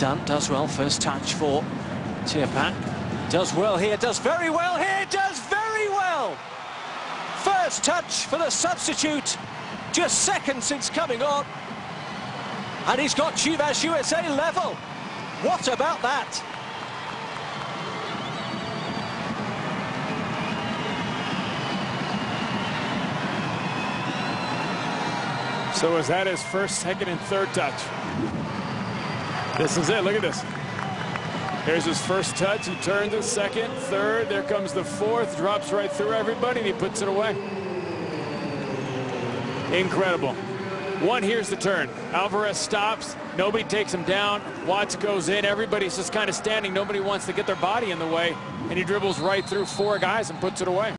does well. First touch for Tyrpak. Does well here, does very well here, does very well. First touch for the substitute, just seconds since coming on. And he's got Chivas USA level. What about that? So is that his first, second, and third touch? This is it. Look at this. Here's his first touch. He turns it second, third. There comes the fourth. Drops right through everybody, and he puts it away. Incredible. One, here's the turn. Alvarez stops. Nobody takes him down. Watts goes in. Everybody's just kind of standing. Nobody wants to get their body in the way. And he dribbles right through four guys and puts it away.